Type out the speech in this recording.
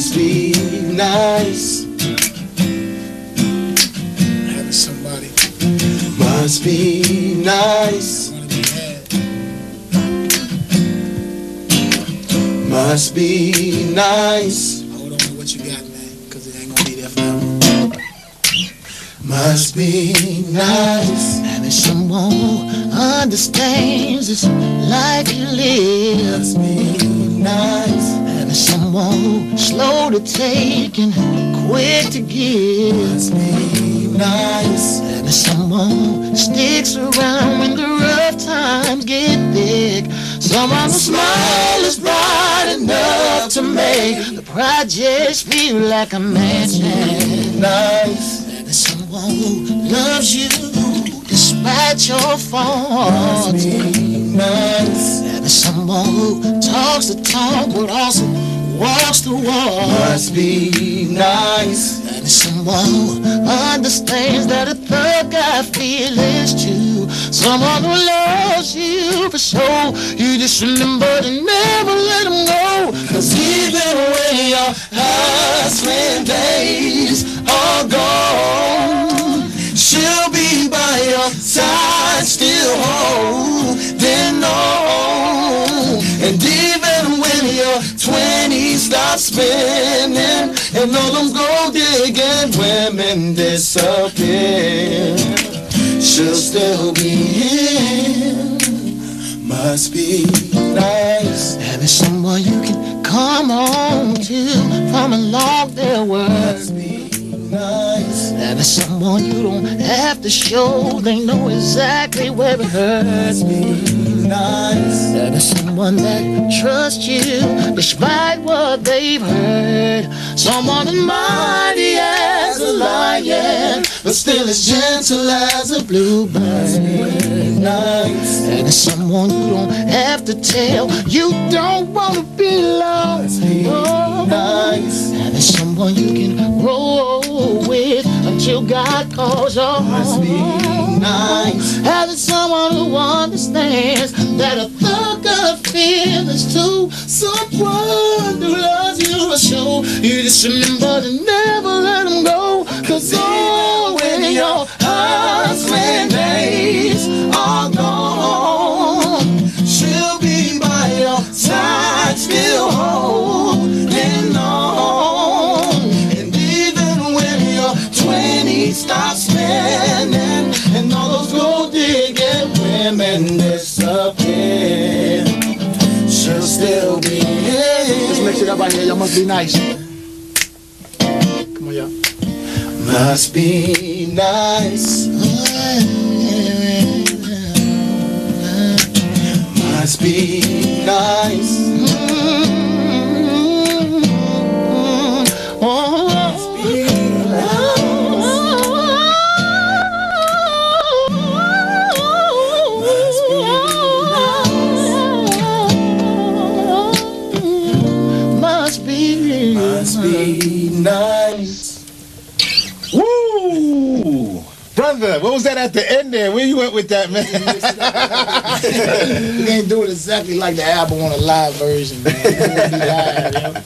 Must be nice. Having somebody Must be nice. wanna be had. Must be nice. Hold on to what you got, man, because it ain't gonna be there forever. Must be nice. Having someone who understands this life you live. Must be nice. Someone slow to take and quick to give. Must be nice. Having someone who sticks around when the rough times get thick. Someone whose smile is bright enough to make the projects feel like a mansion. Nice. Having someone who loves you despite your faults. nice. Having someone who talks the talk but also walks the walk. Must be nice. And someone who understands that a thug got feelings too. Someone who loves you for sure. You just remember to never let him go. Cause even when your hustling days are gone, she'll be by your side, still holding on. And stop spinning and all them gold digging women disappear, she'll still be here. Must be nice. Having someone you can come home to from along their world. Must be nice. Having someone you don't have to show, they know exactly where it hurts. Must be nice. Having someone that trusts you despite what they've heard. Someone as mighty as a lion, But still as gentle as a bluebird. nice. Having someone you don't have to tell, you don't want to be lost. Nice. Oh. Having someone you can roll with God calls your Must be nice. Having someone who understands that a thug got feelings too. Someone who loves you for sure. You just remember to never let him go. Cause oh, when your 20s stop spinning and all those gold digging women disappear, she'll still be Just make sure here. y'all right here. Y'all must be nice. Come on, y'all. Must be nice. Must be be nice. Woo! Brother, what was that at the end there? Where you went with that, man? We can't do it exactly like the album on a live version, man.